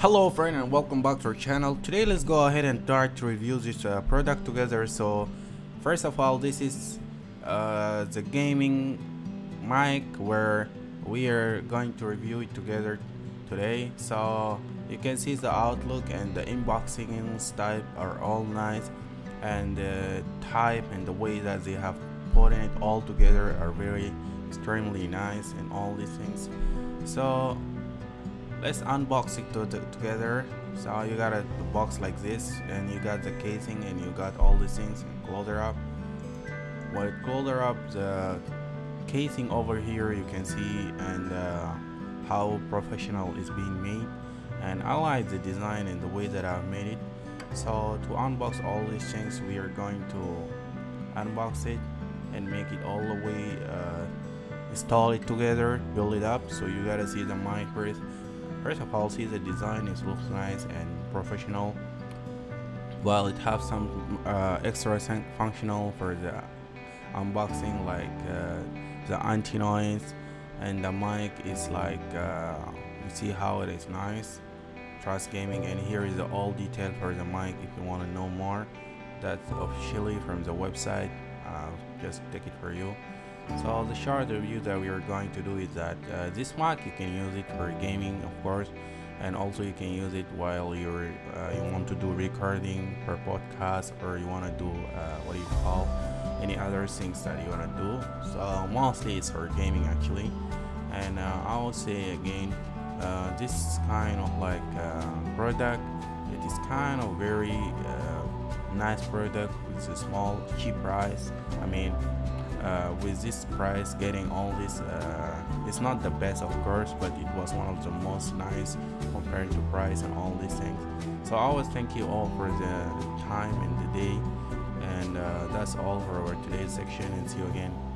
Hello friend and welcome back to our channel. Today let's go ahead and start to review this uh, product together. So first of all this is uh, the gaming mic where we are going to review it together today. So you can see the outlook and the unboxing type are all nice and the type and the way that they have put it all together are very extremely nice and all these things. So let's unbox it to together. So you got a box like this and you got the casing and you got all these things. And close it up it close up the casing over here you can see and uh, how professional is being made. And I like the design and the way that I've made it. So to unbox all these things we are going to unbox it and make it all the way uh, install it together build it up. So you gotta see the mic first First of all, see the design is looks nice and professional. While it have some uh, extra functional for the unboxing like uh, the anti-noise and the mic is like uh, you see how it is nice. Trust gaming and here is the all detail for the mic if you want to know more. That's officially from the website. Just take it for you so the short review that we are going to do is that uh, this mic you can use it for gaming of course and also you can use it while you're uh, you want to do recording for podcast or you want to do uh, what do you call any other things that you want to do. So mostly it's for gaming actually. And uh, I would say again uh, this kind of like uh, product it is kind of very nice product with a small cheap price. I mean uh, with this price getting all this uh, it's not the best of course but it was one of the most nice compared to price and all these things. So i always thank you all for the time and the day and uh, that's all for our today's section. And see you again